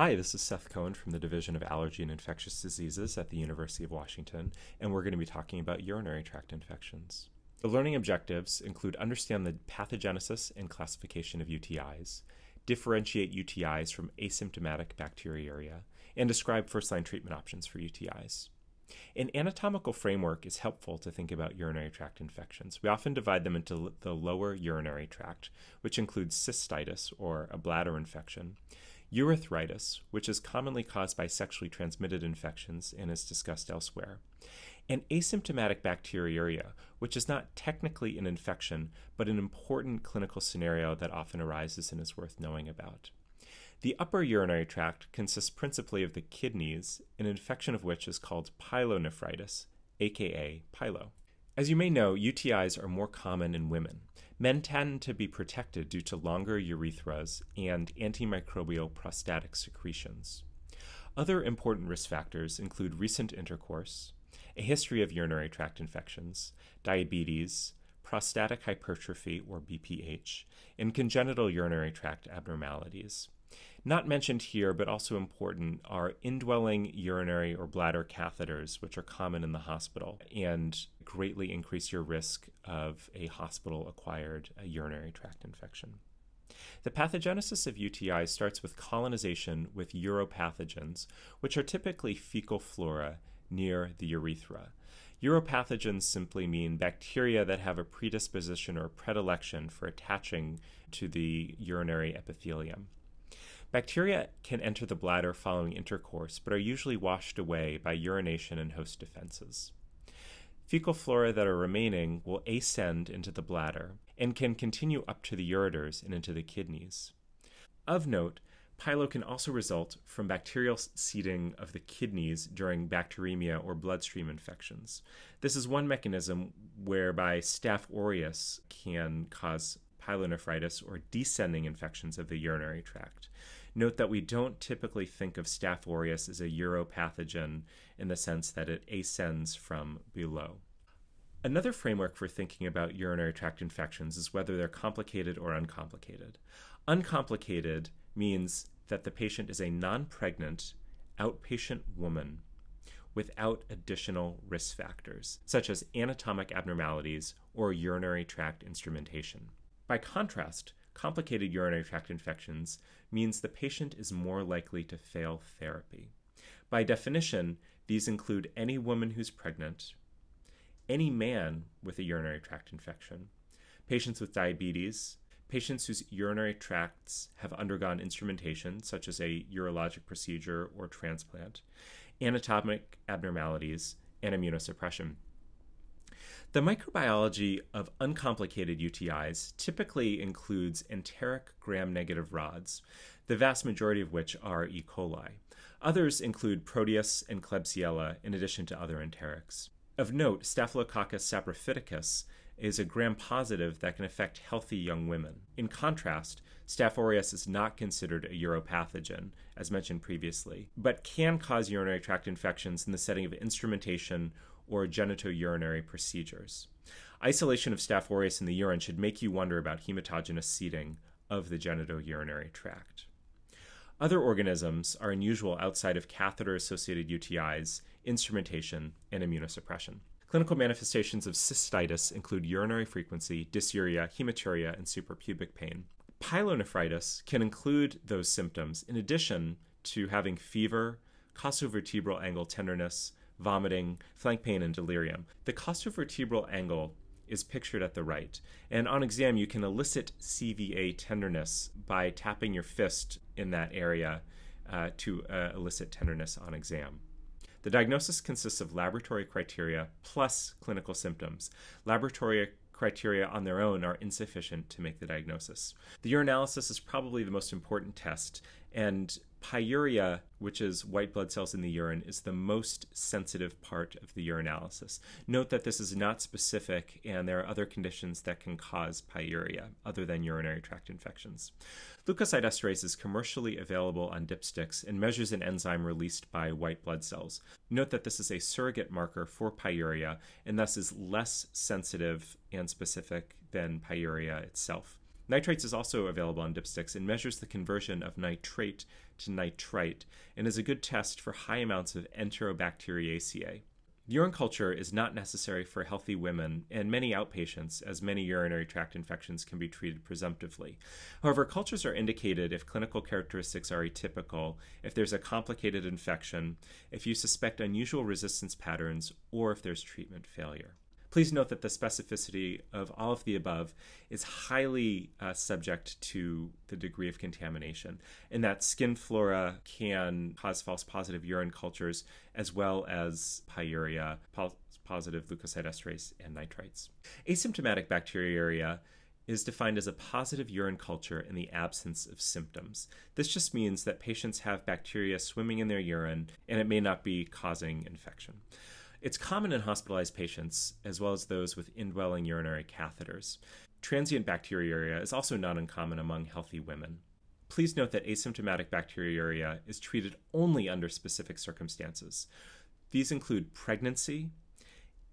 Hi, this is Seth Cohen from the Division of Allergy and Infectious Diseases at the University of Washington, and we're going to be talking about urinary tract infections. The learning objectives include understand the pathogenesis and classification of UTIs, differentiate UTIs from asymptomatic bacteriuria, and describe first line treatment options for UTIs. An anatomical framework is helpful to think about urinary tract infections. We often divide them into the lower urinary tract, which includes cystitis or a bladder infection, urethritis, which is commonly caused by sexually transmitted infections and is discussed elsewhere, and asymptomatic bacteriuria, which is not technically an infection, but an important clinical scenario that often arises and is worth knowing about. The upper urinary tract consists principally of the kidneys, an infection of which is called pyelonephritis, aka pyelo. As you may know, UTIs are more common in women. Men tend to be protected due to longer urethras and antimicrobial prostatic secretions. Other important risk factors include recent intercourse, a history of urinary tract infections, diabetes, prostatic hypertrophy or BPH, and congenital urinary tract abnormalities. Not mentioned here, but also important, are indwelling urinary or bladder catheters, which are common in the hospital and greatly increase your risk of a hospital acquired uh, urinary tract infection. The pathogenesis of UTI starts with colonization with uropathogens, which are typically fecal flora near the urethra. Uropathogens simply mean bacteria that have a predisposition or predilection for attaching to the urinary epithelium. Bacteria can enter the bladder following intercourse, but are usually washed away by urination and host defenses. Fecal flora that are remaining will ascend into the bladder and can continue up to the ureters and into the kidneys. Of note, Pyelo can also result from bacterial seeding of the kidneys during bacteremia or bloodstream infections. This is one mechanism whereby Staph aureus can cause pyelonephritis or descending infections of the urinary tract. Note that we don't typically think of Staph aureus as a uropathogen in the sense that it ascends from below. Another framework for thinking about urinary tract infections is whether they're complicated or uncomplicated. Uncomplicated means that the patient is a non pregnant, outpatient woman without additional risk factors, such as anatomic abnormalities or urinary tract instrumentation. By contrast, complicated urinary tract infections means the patient is more likely to fail therapy. By definition, these include any woman who's pregnant, any man with a urinary tract infection, patients with diabetes, patients whose urinary tracts have undergone instrumentation, such as a urologic procedure or transplant, anatomic abnormalities, and immunosuppression. The microbiology of uncomplicated UTIs typically includes enteric gram negative rods, the vast majority of which are E. coli. Others include Proteus and Klebsiella, in addition to other enterics. Of note, Staphylococcus saprophyticus is a gram positive that can affect healthy young women. In contrast, Staph aureus is not considered a uropathogen, as mentioned previously, but can cause urinary tract infections in the setting of instrumentation or genitourinary procedures. Isolation of Staph aureus in the urine should make you wonder about hematogenous seeding of the genitourinary tract. Other organisms are unusual outside of catheter associated UTIs, instrumentation, and immunosuppression. Clinical manifestations of cystitis include urinary frequency, dysuria, hematuria, and suprapubic pain. Pyelonephritis can include those symptoms in addition to having fever, costovertebral angle tenderness, vomiting, flank pain, and delirium. The costovertebral angle is pictured at the right. And on exam, you can elicit CVA tenderness by tapping your fist in that area uh, to uh, elicit tenderness on exam. The diagnosis consists of laboratory criteria plus clinical symptoms. Laboratory criteria on their own are insufficient to make the diagnosis. The urinalysis is probably the most important test, and pyuria, which is white blood cells in the urine, is the most sensitive part of the urinalysis. Note that this is not specific, and there are other conditions that can cause pyuria other than urinary tract infections. Leukocyte esterase is commercially available on dipsticks and measures an enzyme released by white blood cells. Note that this is a surrogate marker for pyuria and thus is less sensitive and specific than pyuria itself. Nitrates is also available on dipsticks and measures the conversion of nitrate to nitrite and is a good test for high amounts of Enterobacteriaceae. Urine culture is not necessary for healthy women and many outpatients, as many urinary tract infections can be treated presumptively. However, cultures are indicated if clinical characteristics are atypical, if there's a complicated infection, if you suspect unusual resistance patterns, or if there's treatment failure. Please note that the specificity of all of the above is highly uh, subject to the degree of contamination, and that skin flora can cause false positive urine cultures as well as pyuria, positive leukocyte esterase, and nitrites. Asymptomatic bacteriuria is defined as a positive urine culture in the absence of symptoms. This just means that patients have bacteria swimming in their urine and it may not be causing infection. It's common in hospitalized patients, as well as those with indwelling urinary catheters. Transient bacteriuria is also not uncommon among healthy women. Please note that asymptomatic bacteriuria is treated only under specific circumstances. These include pregnancy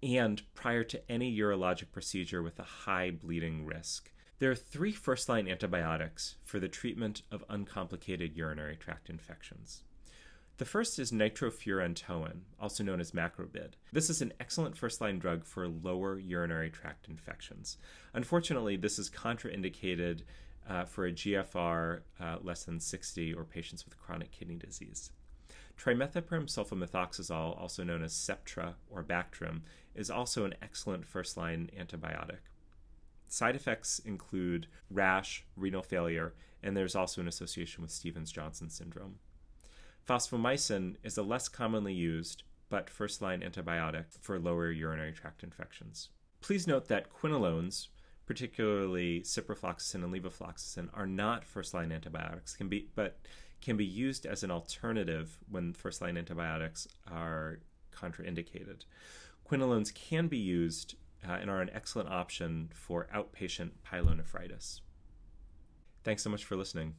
and prior to any urologic procedure with a high bleeding risk. There are three first line antibiotics for the treatment of uncomplicated urinary tract infections. The first is nitrofurantoin, also known as macrobid. This is an excellent first line drug for lower urinary tract infections. Unfortunately, this is contraindicated uh, for a GFR uh, less than 60 or patients with chronic kidney disease. Trimethoprim sulfamethoxazole, also known as Septra or Bactrim, is also an excellent first line antibiotic. Side effects include rash, renal failure, and there's also an association with Stevens Johnson syndrome. Fosfomycin is a less commonly used but first line antibiotic for lower urinary tract infections. Please note that quinolones, particularly ciprofloxacin and levofloxacin, are not first line antibiotics, can be, but can be used as an alternative when first line antibiotics are contraindicated. Quinolones can be used uh, and are an excellent option for outpatient pyelonephritis. Thanks so much for listening.